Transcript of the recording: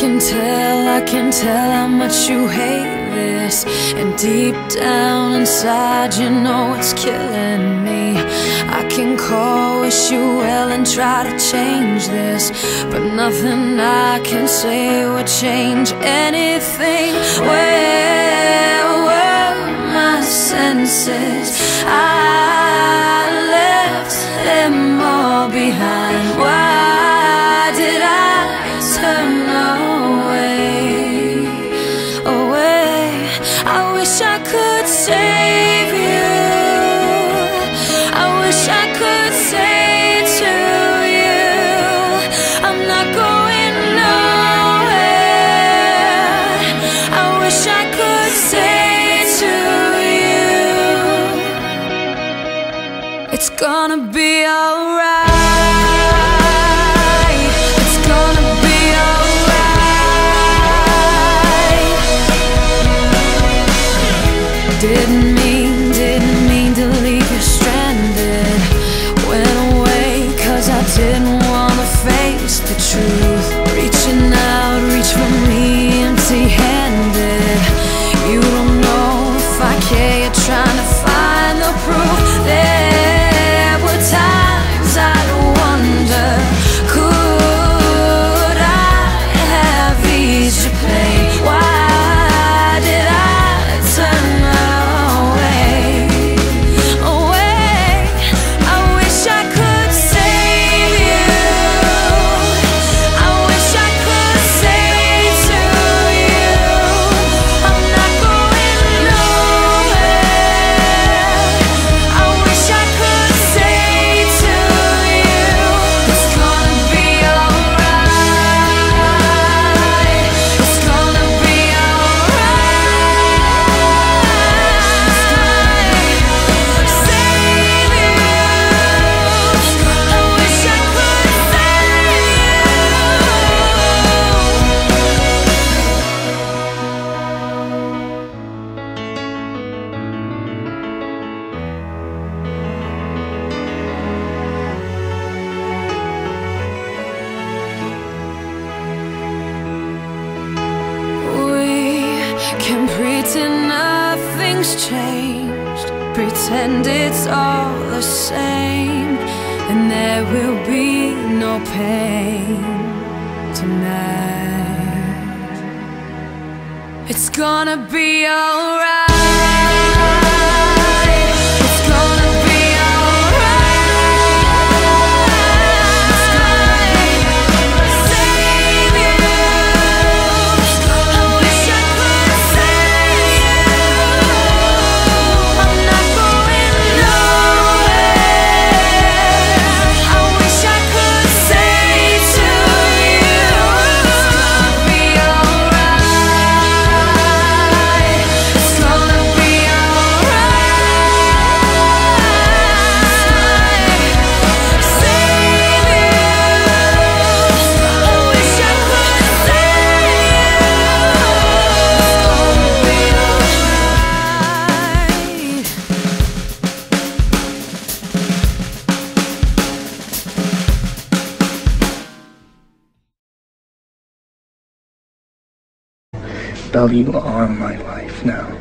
can tell, I can tell how much you hate this. And deep down inside you know it's killing me. I can call, wish you well and try to change this. But nothing I can say would change anything. Where were my senses? I wish I could save you. I wish I could say to you I'm not going nowhere. I wish I could say to you It's gonna be alright can pretend nothing's changed, pretend it's all the same, and there will be no pain tonight. It's gonna be alright. You are my life now.